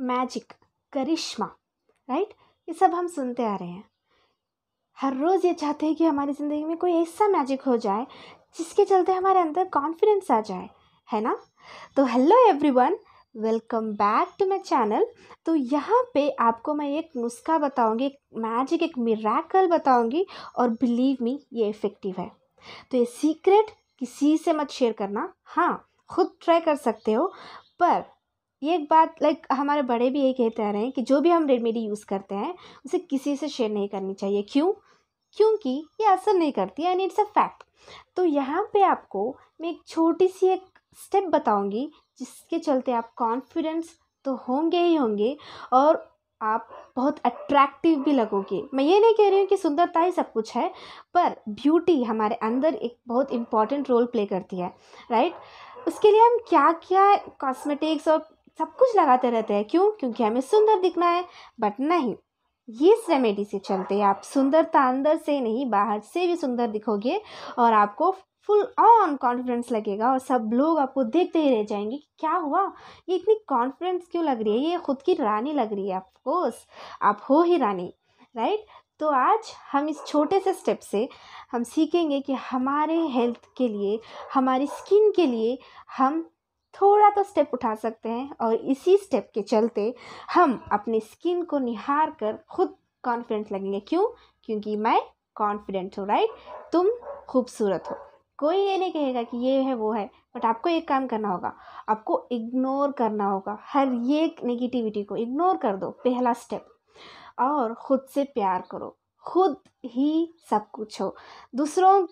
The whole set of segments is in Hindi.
मैजिक करिश्मा राइट ये सब हम सुनते आ रहे हैं। हर रोज़ ये चाहते हैं कि हमारी ज़िंदगी में कोई ऐसा मैजिक हो जाए, जिसके चलते हमारे अंदर कॉन्फिडेंस आ जाए, है ना? तो hello everyone welcome back to my channel तो यहाँ पे आपको मैं एक नुस्खा बताऊँगी, एक मैजिक एक मिराकल बताऊँगी, और बिलीव मी ये इफ़ेक्टिव है। तो ये सीक्रेट किसी से मत शेयर करना। हाँ खुद ट्राई कर सकते हो, पर ये एक बात लाइक हमारे बड़े भी यही कहते रहे हैं कि जो भी हम रेडमेडी यूज़ करते हैं, उसे किसी से शेयर नहीं करनी चाहिए। क्यों? क्योंकि ये असर नहीं करती एंड इट्स अ फैक्ट तो यहाँ पे आपको मैं एक छोटी सी एक स्टेप बताऊँगी, जिसके चलते आप कॉन्फिडेंस तो होंगे ही होंगे और आप बहुत अट्रैक्टिव भी लगोगे। मैं ये नहीं कह रही हूँ कि सुंदरता ही सब कुछ है, पर ब्यूटी हमारे अंदर एक बहुत इंपॉर्टेंट रोल प्ले करती है राइट उसके लिए हम क्या क्या कॉस्मेटिक्स और सब कुछ लगाते रहते हैं। क्यों? क्योंकि हमें सुंदर दिखना है बट नहीं। ये रेमेडी से चलते हैं। आप सुंदरता अंदर से नहीं, बाहर से भी सुंदर दिखोगे और आपको फुल ऑन कॉन्फिडेंस लगेगा और सब लोग आपको देखते ही रह जाएँगे कि क्या हुआ? ये इतनी कॉन्फिडेंस क्यों लग रही है? ये खुद की रानी लग रही है ऑफकोर्स आप हो ही रानी राइट तो आज हम इस छोटे से स्टेप से हम सीखेंगे कि हमारे हेल्थ के लिए, हमारी स्किन के लिए हम थोड़ा तो स्टेप उठा सकते हैं और इसी स्टेप के चलते हम अपनी स्किन को निहार कर खुद कॉन्फिडेंट लगेंगे। क्यों? क्योंकि मैं कॉन्फिडेंट हूँ राइट तुम खूबसूरत हो। कोई ये नहीं कहेगा कि ये है, वो है बट आपको एक काम करना होगा। आपको इग्नोर करना होगा। हर एक नेगेटिविटी को इग्नोर कर दो, पहला स्टेप और ख़ुद से प्यार करो। खुद ही सब कुछ हो। दूसरों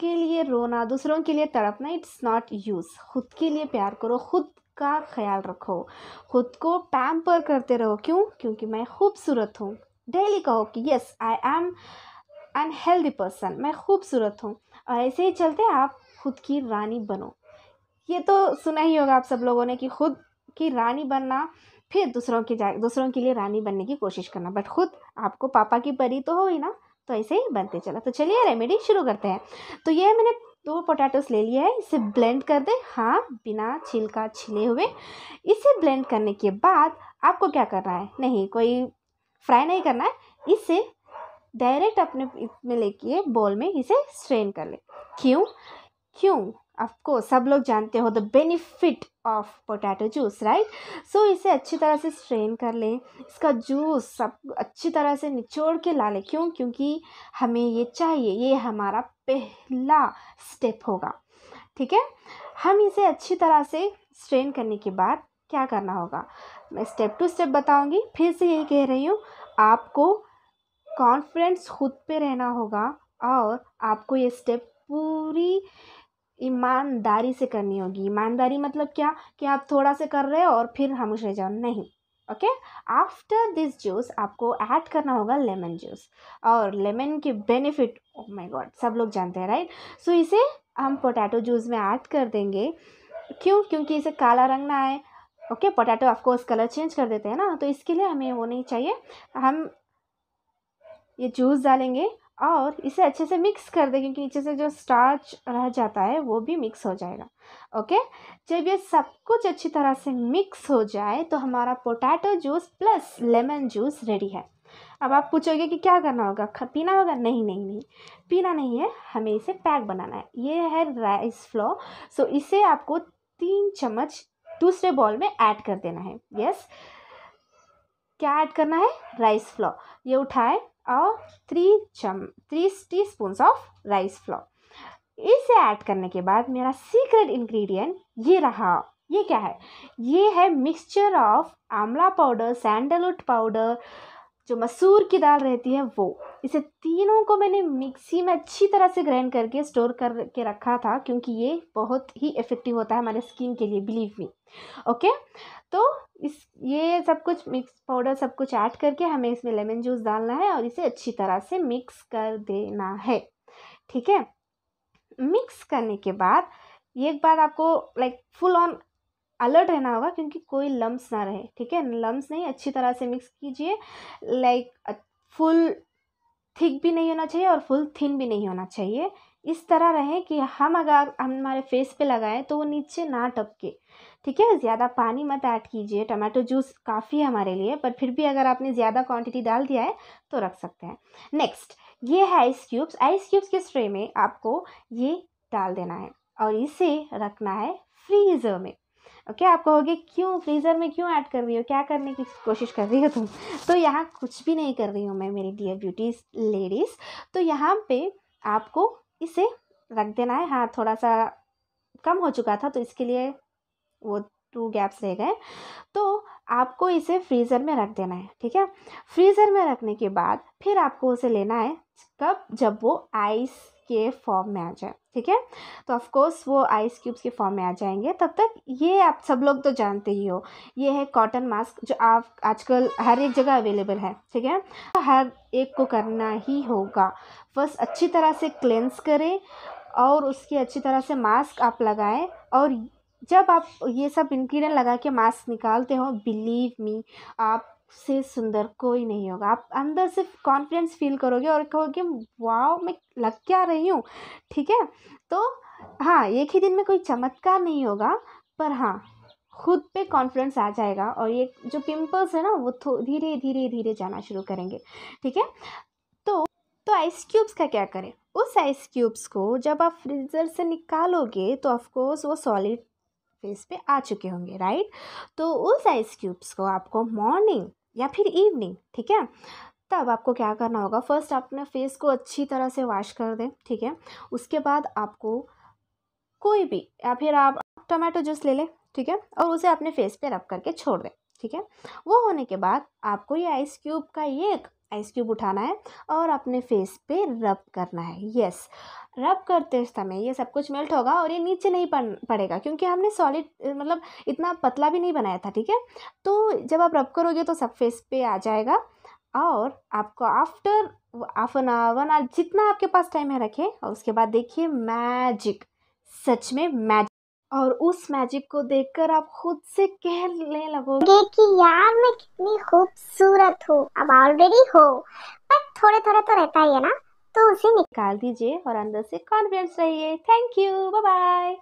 के लिए रोना, दूसरों के लिए तड़पना इट्स नॉट यूज़ खुद के लिए प्यार करो, खुद का ख्याल रखो। खुद को पैम्पर करते रहो। क्यों? क्योंकि मैं खूबसूरत हूँ। डेली कहो कि yes I am an healthy person मैं खूबसूरत हूँ। और ऐसे ही चलते आप खुद की रानी बनो। ये तो सुना ही होगा आप सब लोगों ने कि खुद की रानी बनना, फिर दूसरों की जा, दूसरों के लिए रानी बनने की कोशिश करना। बट खुद आपको पापा की परी तो हो ही ना। तो ऐसे ही बनते चला। तो चलिए रेमेडी शुरू करते हैं। तो ये मैंने दो पोटैटोस ले लिया है, इसे ब्लेंड कर दें। हाँ बिना छिलका छिले हुए। इसे ब्लेंड करने के बाद आपको क्या करना है? नहीं, कोई फ्राई नहीं करना है। इसे डायरेक्ट अपने में लेके बॉल में इसे स्ट्रेन कर ले। क्यों? क्यों? आपको सब लोग जानते हो the benefit of potato juice right so इसे अच्छी तरह से स्ट्रेन कर लें। इसका जूस सब अच्छी तरह से निचोड़ के ला लें। क्यों? क्योंकि हमें ये चाहिए। ये हमारा पहला स्टेप होगा। ठीक है? हम इसे अच्छी तरह से स्ट्रेन करने के बाद क्या करना होगा? मैं स्टेप टू स्टेप बताऊँगी। फिर से यही कह रही हूँ, आपको कॉन्फिडेंस खुद पे रहना होगा और आपको ये स्टेप पूरी ईमानदारी से करनी होगी। ईमानदारी मतलब क्या? कि आप थोड़ा से कर रहे हो और फिर खामोश रह जाओ। नहीं ओके आफ्टर दिस जूस आपको ऐड करना होगा लेमन जूस और लेमन के बेनिफिट ओ माय गॉड सब लोग जानते हैं राइट सो so, इसे हम पोटैटो जूस में ऐड कर देंगे। क्यों? क्योंकि इसे काला रंग ना आए okay potato of course colour change कर देते हैं ना तो इसके लिए हमें वो नहीं चाहिए। हम ये जूस डालेंगे और इसे अच्छे से मिक्स कर दें, क्योंकि नीचे से जो स्टार्च रह जाता है, वो भी मिक्स हो जाएगा। ओके जब ये सब कुछ अच्छी तरह से मिक्स हो जाए तो हमारा potato juice plus lemon juice ready है। अब आप पूछोगे कि क्या करना होगा? पीना होगा? नहीं नहीं नहीं। पीना नहीं है, हमें इसे पैक बनाना है। ये है राइस फ्लो सो इसे आपको तीन चम्मच दूसरे बॉल में ऐड कर देना है। यस क्या ऐड करना है? राइस फ्लो ये उठाए और थ्री चम three teaspoon of rice flour इसे ऐड करने के बाद मेरा सीक्रेट इंग्रेडिएंट ये रहा। ये क्या है? ये है mixture of amla powder sandalwood powder जो मसूर की दाल रहती है वो। इसे तीनों को मैंने मिक्सी में अच्छी तरह से ग्राइंड करके स्टोर करके रखा था, क्योंकि ये बहुत ही इफ़ेक्टिव होता है हमारे स्किन के लिए बिलीव मी ओके तो इस, ये सब कुछ मिक्स पाउडर सब कुछ ऐड करके हमें इसमें लेमन जूस डालना है और इसे अच्छी तरह से मिक्स कर देना है। ठीक है? मिक्स करने के बाद, एक बार आपको लाइक फुल ऑन अलर्ट रहना होगा क्योंकि कोई लम्स ना रहे, ठीक है? लम्स नहीं, अच्छी तरह से मिक्स कीजिए। लाइक फुल थिक भी नहीं होना चाहिए और फुल थिन भी नहीं होना चाहिए। इस तरह रहे कि हम अगर हम हमारे फेस पे लगाएँ तो वो नीचे ना टपके, ठीक है? ज़्यादा पानी मत ऐड कीजिए। टमाटो जूस काफ़ी है हमारे लिए, पर फिर भी अगर आपने ज़्यादा क्वांटिटी डाल दिया है तो रख सकते हैं। नेक्स्ट ये है आइस क्यूब्स आइस क्यूब्स के स्ट्रे में आपको ये डाल देना है और इसे रखना है फ्रीज़र में। ओके okay, आप कहोगे क्यों फ्रीज़र में क्यों ऐड कर रही हो? क्या करने की कोशिश कर रही हो तुम? तो यहाँ कुछ भी नहीं कर रही हूँ मैं मेरी डियर ब्यूटी लेडीज़ तो यहाँ पे आपको इसे रख देना है। हाँ थोड़ा सा कम हो चुका था तो इसके लिए वो टू गैप्स रह गए। तो आपको इसे फ्रीज़र में रख देना है ठीक है? फ्रीज़र में रखने के बाद फिर आपको उसे लेना है कब? जब वो आइस के फॉर्म में आ जाए, ठीक है? तो ऑफ़ कोर्स वो आइस क्यूब्स के फॉर्म में आ जाएँगे। तब तक ये आप सब लोग तो जानते ही हो, ये है कॉटन मास्क जो आप आजकल हर एक जगह अवेलेबल है, ठीक है? तो हर एक को करना ही होगा। बस अच्छी तरह से क्लेंस करें और उसकी अच्छी तरह से मास्क आप लगाएँ और जब आप ये सब इंग्रेडिएंट लगा के मास्क निकालते हो बिलीव मी आप से सुंदर कोई नहीं होगा। आप अंदर से कॉन्फिडेंस फील करोगे और कहोगे वाह मैं लग क्या रही हूँ? ठीक है? तो हाँ एक ही दिन में कोई चमत्कार नहीं होगा, पर हाँ खुद पे कॉन्फिडेंस आ जाएगा और ये जो पिंपल्स है ना, वो धीरे धीरे धीरे जाना शुरू करेंगे। ठीक है? तो तो आइस क्यूब्स का क्या करें? उस आइस क्यूब्स को जब आप फ्रीज़र से निकालोगे तो ऑफकोर्स वो सॉलिड फेस पे आ चुके होंगे राइट तो उस आइस क्यूब्स को आपको मॉर्निंग या फिर इवनिंग ठीक है? तब आपको क्या करना होगा फ़र्स्ट अपने फेस को अच्छी तरह से वॉश कर दें, ठीक है? उसके बाद आपको कोई भी, या फिर आप टमाटो जूस ले लें, ठीक है? और उसे अपने फेस पे रब करके छोड़ दें। ठीक है? वो होने के बाद आपको ये आइस क्यूब का ये एक आइस क्यूब उठाना है और अपने फेस पे रब करना है। यस रब करते समय ये सब कुछ मेल्ट होगा और ये नीचे नहीं पड़ पड़ेगा क्योंकि हमने सॉलिड मतलब इतना पतला भी नहीं बनाया था, ठीक है? तो जब आप रब करोगे तो सब फेस पे आ जाएगा और आपको after half an hour one hour जितना आपके पास टाइम है रखें, और उसके बाद देखिए मैजिक सच में मैजिक और उस मैजिक को देखकर आप खुद से कहने लगोगे। कि यार मैं कितनी खूबसूरत हूँ, अब ऑलरेडी हो। पर थोड़े थोड़े तो रहता ही है ना तो उसे निकाल दीजिए और अंदर से कॉन्फिडेंस रहिए। Thank you bye bye